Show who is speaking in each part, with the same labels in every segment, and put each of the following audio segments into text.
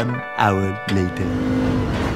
Speaker 1: One hour later.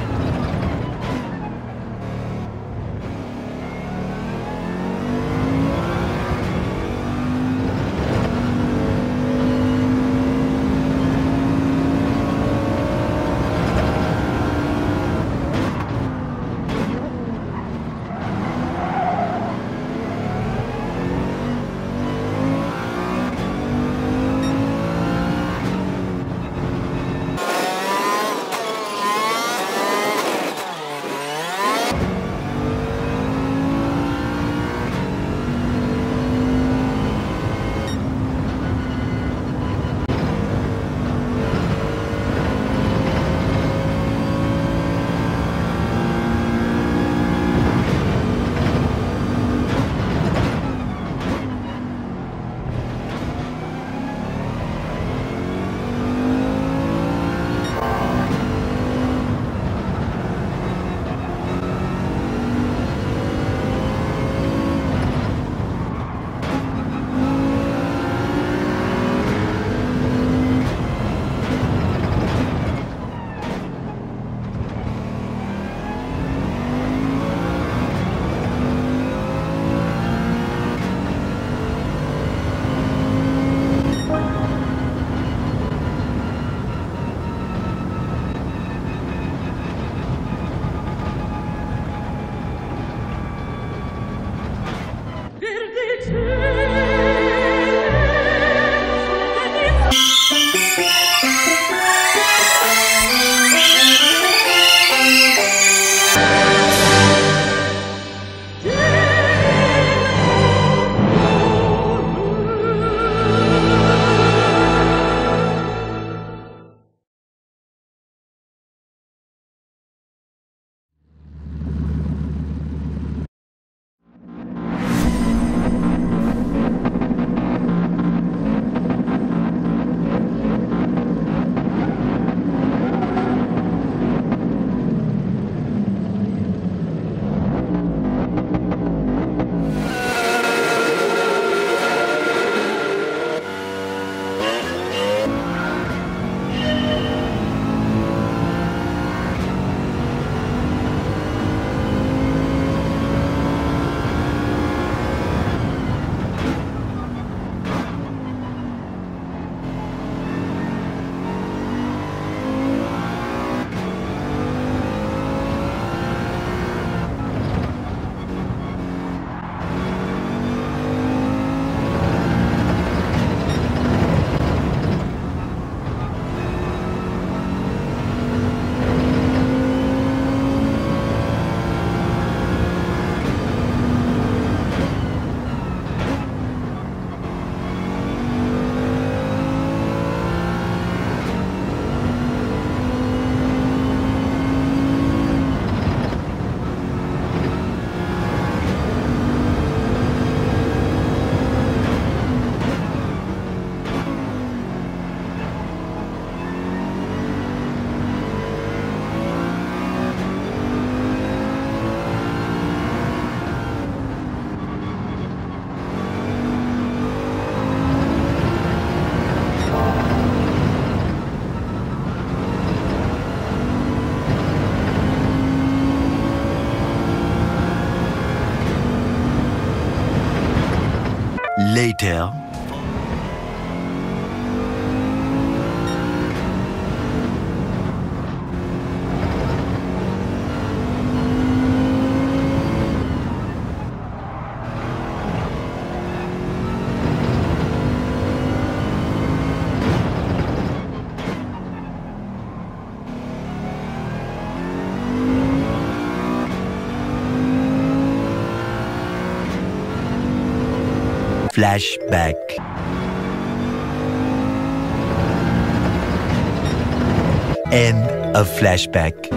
Speaker 1: Flashback. End of flashback.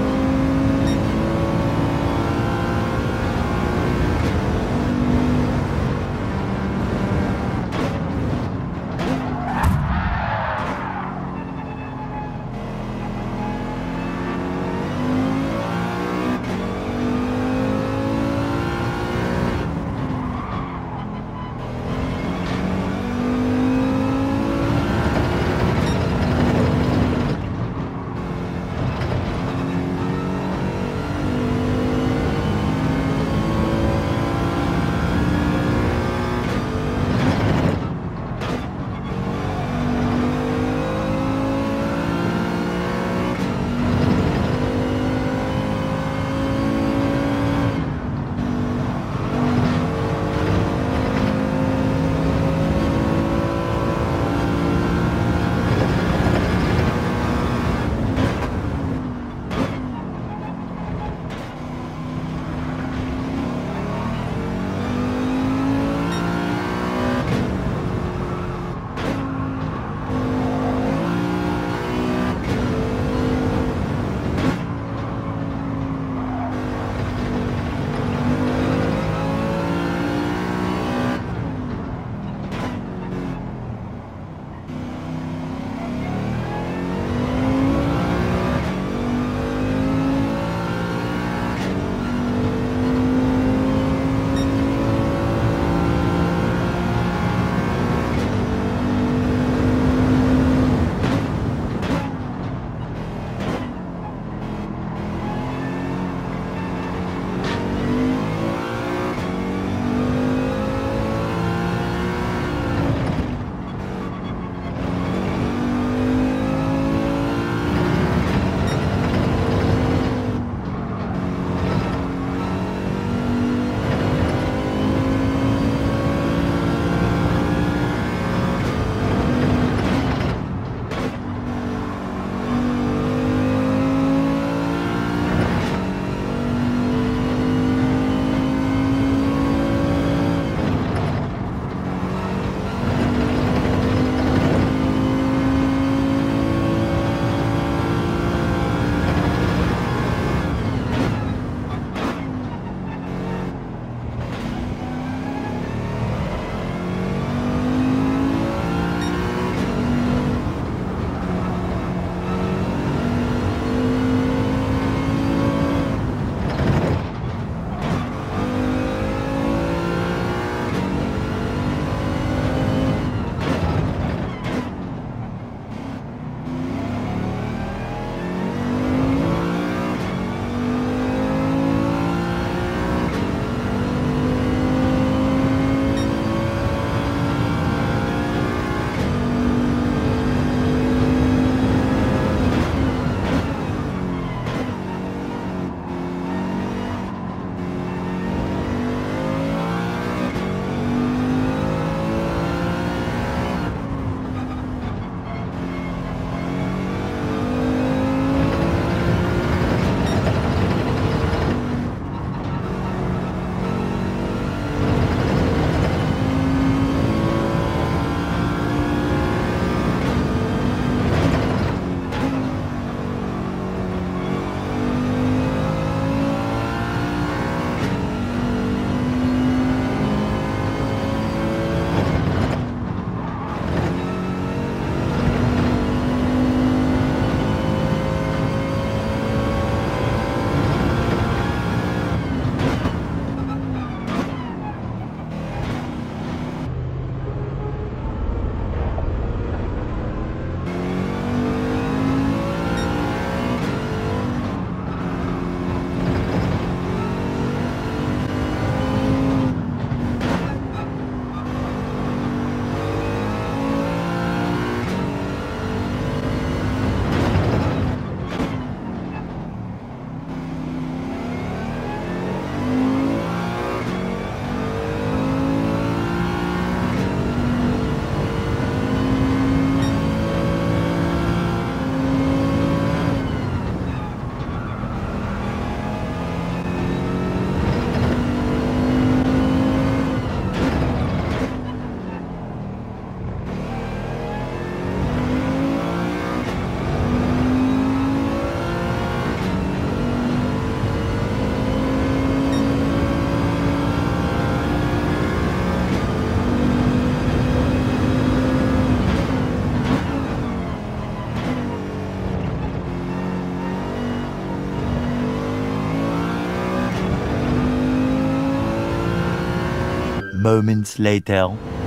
Speaker 1: Moments later.